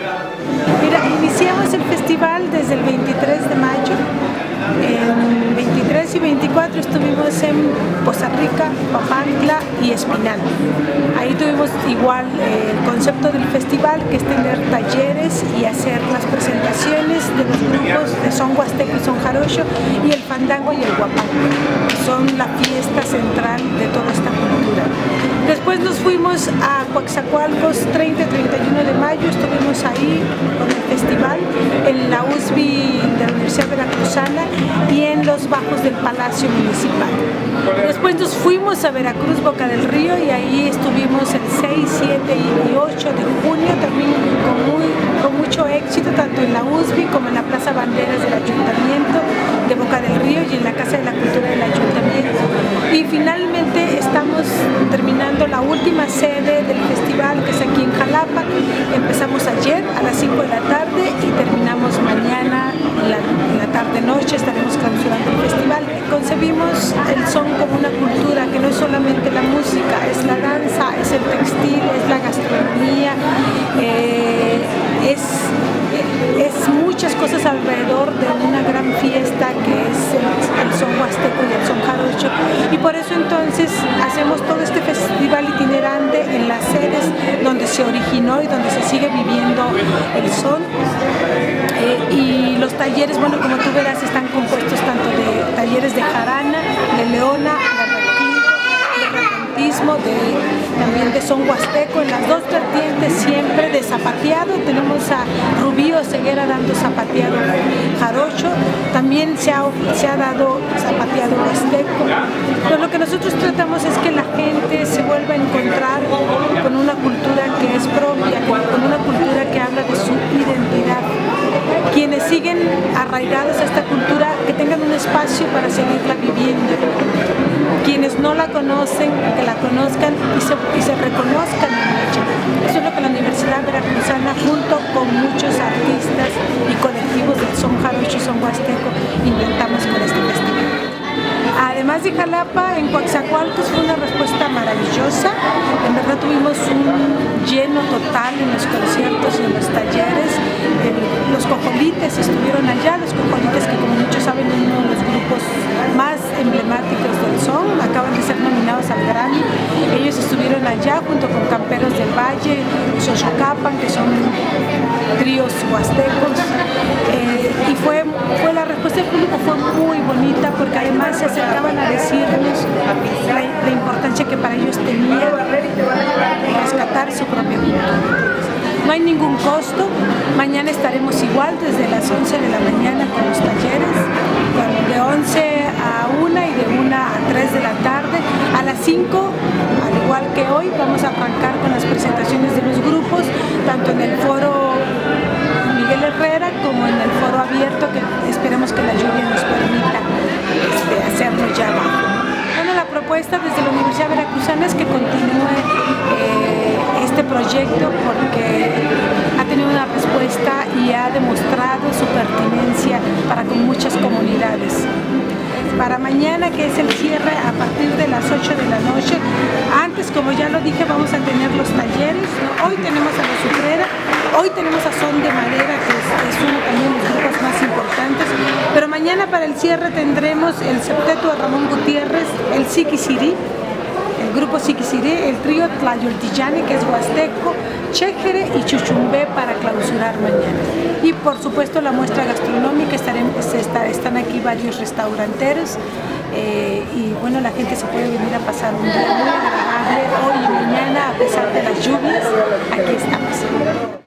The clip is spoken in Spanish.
Empezamos el festival desde el 23 de mayo. En 23 y 24 estuvimos en Poza Rica, Papantla y Espinal. Ahí tuvimos igual eh, el concepto del festival, que es tener talleres y hacer las presentaciones de los grupos de son huasteco y son jarocho y el fandango y el guapango, que son la fiesta central de toda esta cultura. Después nos fuimos a Coaxacualcos 30 y 31 de mayo, estuvimos ahí con el festival en la USB de la Universidad Veracruzana y en los bajos del Palacio Municipal. Después nos fuimos a Veracruz, Boca del Río y ahí estuvimos el 6, 7 y 8 de junio también con, con mucho éxito tanto en la USB como en la Plaza Banderas del Ayuntamiento de Boca del Río y en la Casa de la Cultura. Y finalmente estamos terminando la última sede del festival que es aquí en Jalapa. Empezamos ayer a las 5 de la tarde y terminamos mañana en la, tarde-noche, estaremos clausurando el festival. Concebimos el son como una cultura que no es solamente la música, es la danza, es el textil, es la gastronomía, eh, es, es muchas cosas alrededor de una entonces hacemos todo este festival itinerante en las sedes donde se originó y donde se sigue viviendo el son eh, y los talleres, bueno como tú verás están compuestos tanto de talleres de jarana, de leona, de, también de son huasteco, en las dos vertientes siempre de zapateado, tenemos a Rubío Ceguera dando zapateado jarocho, también se ha, se ha dado zapateado huasteco, pero lo que nosotros tratamos es que la gente se vuelva a encontrar con una cultura que es propia, con una cultura que habla de su identidad. Quienes siguen arraigados a esta cultura, que tengan un espacio para seguirla viviendo quienes no la conocen, que la conozcan y se, reconozcan en ella. Eso es lo que la Universidad Además de Jalapa, en Coaxacualcos fue una respuesta maravillosa. En verdad tuvimos un lleno total en los conciertos y en los talleres. los cojolites estuvieron allá, los cojolites que como muchos saben es uno de los grupos más emblemáticos del son, acaban de ser nominados al Grammy. Ellos estuvieron allá junto con Camperos del Valle, Xochocapan, que son tríos huastecos. Eh, y fue, fue la respuesta del público fue muy bonita porque además se acercaban a decirnos la, importancia que para ellos tenía rescatar su propia cultura. No mañana estaremos igual desde las 11 de la mañana con los talleres, de 11 a 1 y de 1 a 3 de la tarde. A las 5, al igual que hoy, vamos a arrancar con las presentaciones de los grupos, tanto en el foro Miguel Herrera como en el foro abierto, que esperemos que la lluvia nos permita este, hacerlo ya abajo. Bueno, la propuesta desde la Universidad Veracruzana es que continúe eh, este proyecto porque es a partir de las 8 de la noche. Antes, como ya lo dije, vamos a tener los talleres. Hoy tenemos a la Suprera, hoy tenemos a Son de Madera, que es, uno también de los grupos más importantes. Pero mañana para el cierre tendremos el septeto de Ramón Gutiérrez, el Siquisirí, el grupo Siquisirí, el trío Tlayoltillane, que es Huasteco, Chejere y Chuchumbé para clausurar mañana. Y por supuesto la muestra gastronómica, están aquí varios restauranteros eh, y bueno, la gente se puede venir a pasar un día muy agradable hoy y mañana a pesar de las lluvias, aquí estamos.